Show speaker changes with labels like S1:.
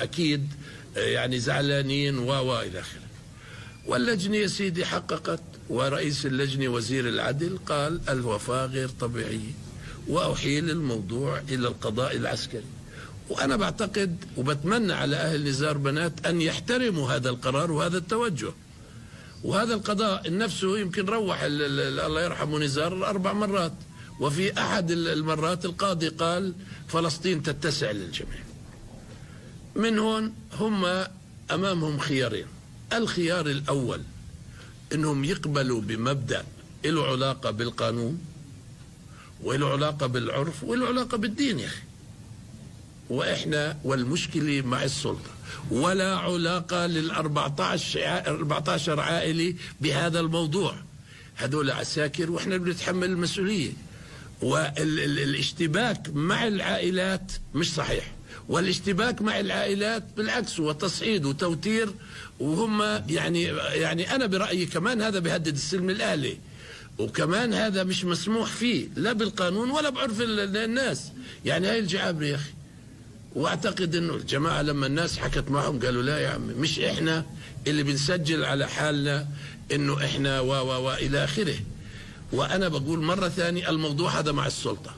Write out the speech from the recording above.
S1: أكيد يعني زعلانين و إلى آخره. واللجنة يا سيدي حققت ورئيس اللجنة وزير العدل قال الوفاة غير طبيعية وأحيل الموضوع إلى القضاء العسكري. وأنا بعتقد وبتمنى على أهل نزار بنات أن يحترموا هذا القرار وهذا التوجه. وهذا القضاء نفسه يمكن روح ال- ال- الله يرحمه نزار أربع مرات وفي أحد ال- المرات القاضي قال فلسطين تتسع للجميع. من هون هم أمامهم خيارين. الخيار الأول إنهم يقبلوا بمبدأ له علاقه بالقانون؟ وله علاقه بالعرف؟ وله علاقه بالدين يا أخي؟ وإحنا والمشكلة مع السلطة. ولا علاقة لل 14 ع- 14 عائلة بهذا الموضوع. هذول عساكر وإحنا بنتحمل المسؤولية. والاشتباك مع العائلات مش صحيح. والاشتباك مع العائلات بالعكس هو تصعيد وتوتير وهم يعني يعني أنا برأيي كمان هذا بيهدد السلم الأهلي. وكمان هذا مش مسموح فيه لا بالقانون ولا بعرف ال- الناس. يعني هاي الجعابره يا أخي. وأعتقد إنه الجماعة لما الناس حكت معهم قالوا لا يا عمي مش إحنا اللي بنسجل على حالنا إنه إحنا و و و إلى آخره. وأنا بقول مرة ثانية الموضوع هذا مع السلطة.